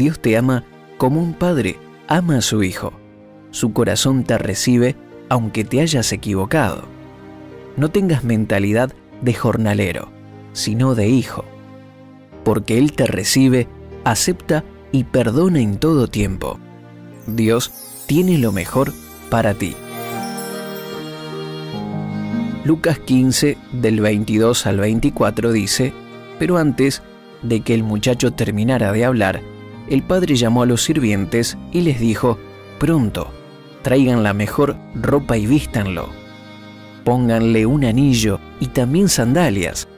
Dios te ama como un padre ama a su hijo. Su corazón te recibe aunque te hayas equivocado. No tengas mentalidad de jornalero, sino de hijo. Porque Él te recibe, acepta y perdona en todo tiempo. Dios tiene lo mejor para ti. Lucas 15 del 22 al 24 dice, pero antes de que el muchacho terminara de hablar, el padre llamó a los sirvientes y les dijo, pronto, traigan la mejor ropa y vístanlo. Pónganle un anillo y también sandalias.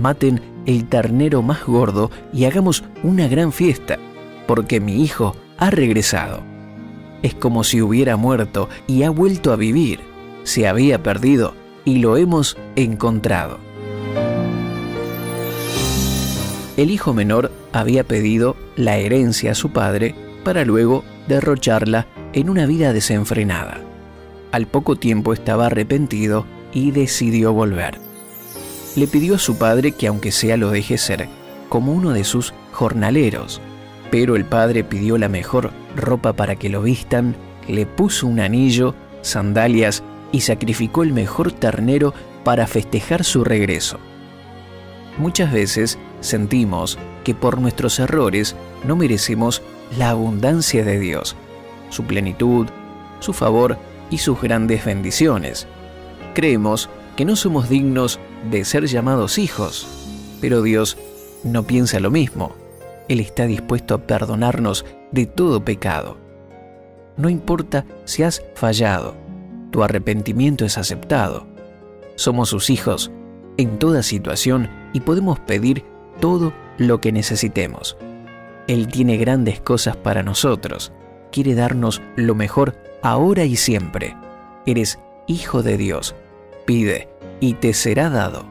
Maten el ternero más gordo y hagamos una gran fiesta, porque mi hijo ha regresado. Es como si hubiera muerto y ha vuelto a vivir. Se había perdido y lo hemos encontrado. El hijo menor había pedido la herencia a su padre para luego derrocharla en una vida desenfrenada. Al poco tiempo estaba arrepentido y decidió volver. Le pidió a su padre que aunque sea lo deje ser como uno de sus jornaleros, pero el padre pidió la mejor ropa para que lo vistan, le puso un anillo, sandalias y sacrificó el mejor ternero para festejar su regreso. Muchas veces sentimos que por nuestros errores no merecemos la abundancia de Dios, su plenitud, su favor y sus grandes bendiciones. Creemos que no somos dignos de ser llamados hijos, pero Dios no piensa lo mismo. Él está dispuesto a perdonarnos de todo pecado. No importa si has fallado, tu arrepentimiento es aceptado. Somos sus hijos en toda situación y podemos pedir todo lo que necesitemos. Él tiene grandes cosas para nosotros quiere darnos lo mejor ahora y siempre. Eres hijo de Dios. Pide y te será dado.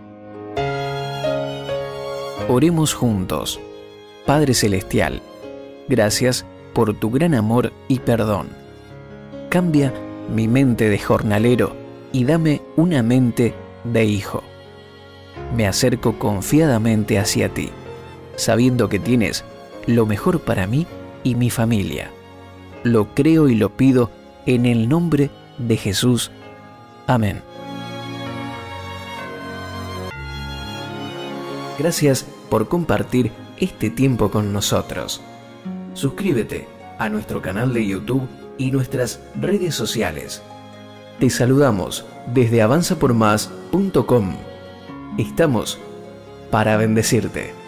Oremos juntos. Padre Celestial, gracias por tu gran amor y perdón. Cambia mi mente de jornalero y dame una mente de hijo. Me acerco confiadamente hacia ti, sabiendo que tienes lo mejor para mí y mi familia. Lo creo y lo pido en el nombre de Jesús. Amén. Gracias por compartir este tiempo con nosotros. Suscríbete a nuestro canal de YouTube y nuestras redes sociales. Te saludamos desde avanzapormás.com. Estamos para bendecirte.